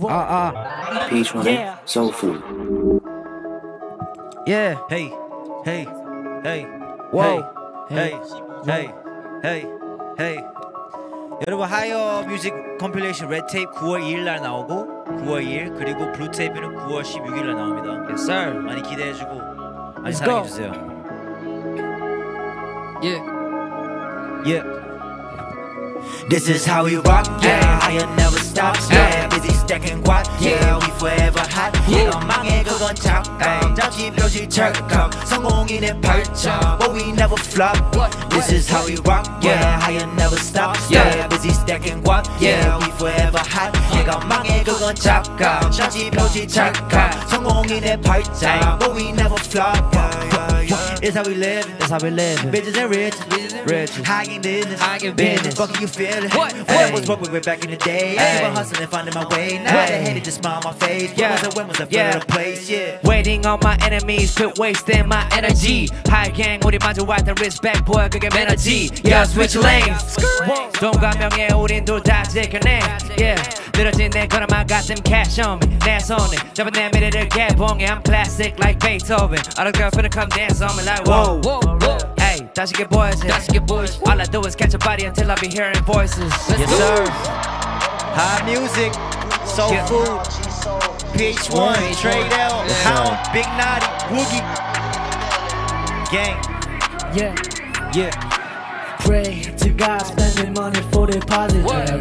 Ah ah. One, Yeah. Soul Food. Yeah. Hey, hey, hey, Wow. hey, hey, hey, hey. 여러분 하이어 뮤직 컴필레이션 레드테이프 9월 2일 날 나오고 9월 2일 그리고 블루 테이프는 9월 16일 날 나옵니다. Yes sir. 많이 기대해 주고 많이 Let's 사랑해. 주세요. Yeah. Yeah. This is how we rock, yeah. I never stop, yeah. Busy stacking guap, yeah. We forever hot, yeah. I'm on it, go on top, yeah. Um, don't you build your turk up? Someone in a perch but we never flop. This is how we rock, yeah. I never stop, yeah. Busy stacking guap, yeah. We forever hot, yeah. I'm on it, go on top, yeah. Don't you build your turk up? Someone in a perch but we never flop. It's how we live, That's how we live. bitches and rich, Rich. high in business, High in business. business. Fuck you feel it. What? When Hey. was broke way back in the day. Hey. I was hustling, finding my way. Now Hey. they hated just smile on my face. When Yeah. was it? When was I Yeah. feeling the place? Yeah. Waiting on my enemies, quit wasting my energy. High gang, 우리 마주 왔던 respect, boy, 그게 매너지. Yeah, switch lanes. 돈과 명예, 우린 둘다 지켜내. Yeah, 늘어진 내 got 가슴 cash on me. Dance on it. 잡은 내 미래를 개봉해 I'm classic like Beethoven. All the girls finna come dance on me like whoa, whoa, whoa. Hey, that's your boys That's your boys. All I do is catch a body until I be hearing voices. Yes sir. High music Soul yeah. food. pH-1 Trade L. Yeah. HAON Big Naughty Woodie. Gang. Yeah. Yeah. Pray to God spending money for deposit. Yeah,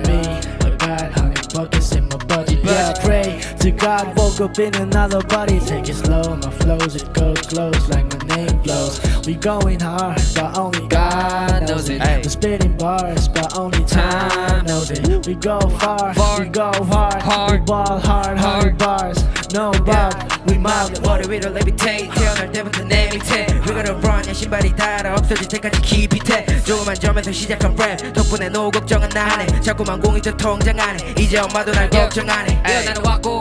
yeah, pray to God, woke up in another body. Take it slow, my flows, it goes close like my name blows. We going hard, but only God knows it. Hey. We're spitting bars, but only time knows it. We go far, Far. we go hard, Hard. we ball hard, hard bars. No bug, we mild. 머리 위로 levitate 태어날 때부터 내 밑에 We gonna run 내 신발이 닳아 없어질 때까지 깊이 태 조그만 점에서 시작한 랩 덕분에 노 걱정은 안해 자꾸만 공이 더 통장 안에 이제 엄마도 날 걱정 안해 야 나는 왔고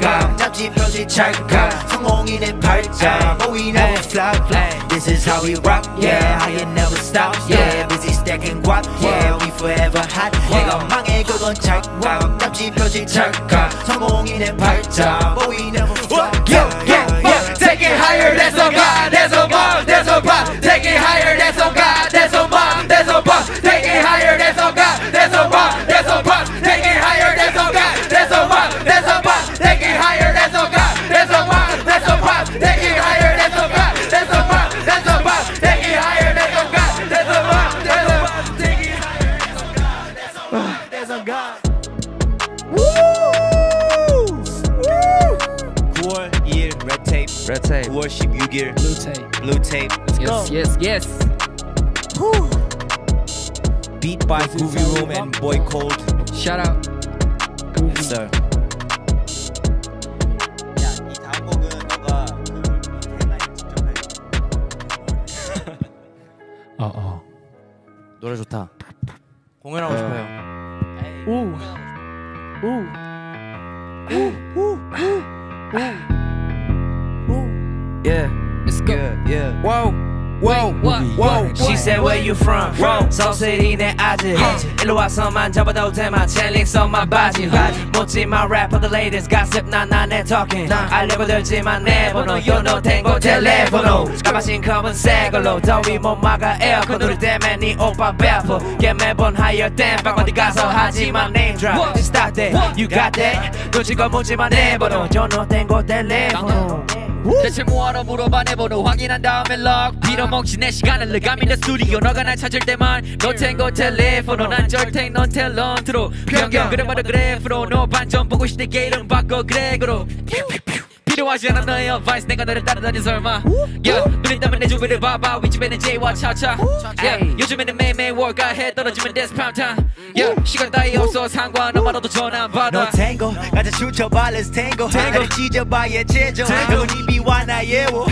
잡지 표시 찰칵. 성공인의 발전, but we never flop. This is how we rock, yeah. Higher never stops, yeah. Busy stacking guap, yeah. We forever hot, yeah. 넌 망해 그건 잠깐, 잡지 표시 찰칵. 성공인의 발전, but we never flop. Yeah, yeah, yeah. Take it higher, that's a God, that's a bomb, that's a bomb. Take it higher, 5월 16일 Blue Tape. Blue Tape. Let's yes, go. yes, yes. Whew. Beat by This Groovy Room and Boy Cold Shout out. Groovy. Yes, sir. 어어 어. 노래 좋다. 공연하고 싶어요. 오. 오. 오. 오. Yeah Let's go. Yeah, yeah. Whoa Whoa, what, whoa, what, she what? said where you from? From. 서울시티 내 아들 일로 와서만 잡아도 돼만 챌링 써마 바지 묻지마 rap for the ladies gossip 나나내 talking 알려고 들지만 내 번호 you know 탱고 텔레포노 까마신 컵은 새 걸로 더위 못 막아 에어컨 우리 때문에 네 오빠 배아프 걔 매번 higher than 방 어디 가서 하지만 name drop Just stop that you got that 놓치고 묻지마 내 번호 you know 탱고 텔레포노 대체 뭐하러 물어봐 내 번호 확인한 다음에 럭 빌어먹지 내 시간을 르감이 내 스튜디오 너가 날 찾을 때만. 너 탱고 텔레포노 난 절탱 넌 텔런트로 변경. 그래 말해 그래프로 너 반전 보고 싶대 게이름 바꿔 그렉으로 필요하지 않아 너의 advice 내가 너를 따르다니 설마. yeah, 눈이 뜨면 내 주변을 봐봐. 위집에는 J와 차차. yeah, 요즘에는 매일매일 월가해 떨어지면 that's prime time. Yeah, 시간 따위 없어. 상관없어도 전화 안 받아. No tango 가자 춤춰봐 let's tango 나를 찢어봐 얘 제조. 이건 이비와 나의 워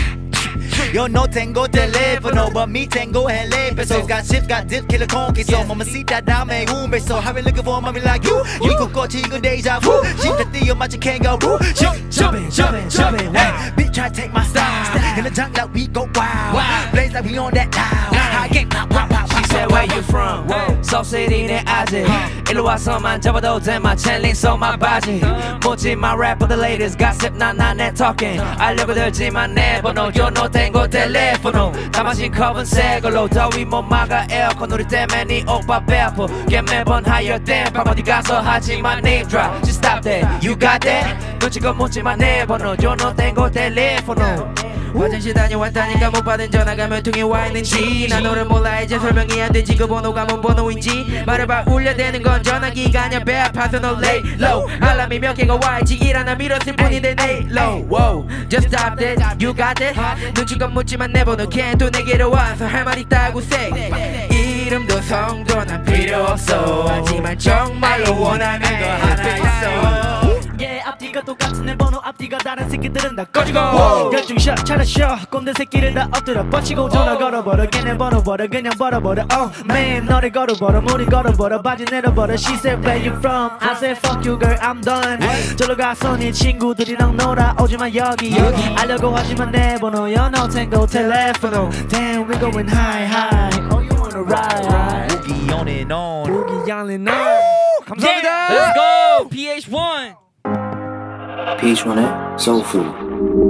Yo no tengo teléfono, but me tengo el pesos. Got shift, got dip, killer con queso. Mamacita, dame un beso. I've been looking for a mommy like you. You could go chico deja vu. She the deal, my kangaroo. Jump, jumping, jumping, jumping. Hey, bitch, try to take my style. In the junk like we go wild. Blaze like we on that dial. High game, pop, pop, pop said where you from? South City 내 아재 일로 와서만 잡아도 돼마 챌린 쏘마 바지 묻지 마 rap for the latest gossip 나나내 talking 알려고 들지만 내 번호 You know tengo telefono 다 마신 컵은 새 걸로 더위 못 막아 에어컨 우리 때문에 네 오빠 배 아파 걔 매번 higher than 밤 어디 가서 하지마 name drop Just stop that You got that? 눈치껏 묻지 마내 번호 You know tengo telefono 화장실 다녀왔다니까 못 받은 전화가 몇 통이 와 있는지. 나 너를 몰라 이제 설명이 안 되지. 그 번호가 뭔 번호인지. 말해봐 울려대는 건 전화기가 아니야 배 아파서 너 lay low. 알람이 몇 개가 와 있지. 일 하나 밀었을 뿐인데 lay low. Wow just stop that you got that 눈치껏 묻지만 내 번호 캔또 내게로 와서 할 말 있다고 say. 이름도 성도 난 필요 없어. 하지만 정말로 원하는 거 새끼들은 다 꺼지고. 열중셔 차려셔 꼰대 새끼를 다 엎드려 뻗치고 전화 걸어버려 걔네 번호 버려 그냥 벌어버려 Oh man 너를 걸어버려 물이 걸어버려 바지 내려버려 She said where you from I said fuck you girl I'm done 저로 가서 네 친구들이랑 놀아 오지마 여기 알려고 하지만 내 번호 You know tango telephone Damn we going high high Oh you wanna ride Boogie on and on Boogie yelling on 감사합니다 Let's go PH1 PH1의 Soul Food.